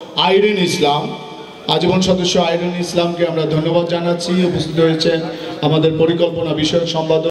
আইরিন ইসলাম, আজীবন সদস্য আইরিন ইসলামকে আমরা ধন্যবাদ জানাচ্ছি। উপস্থিত হয়েছেন আমাদের পরিকল্পনা বিষয়ক সম্পাদক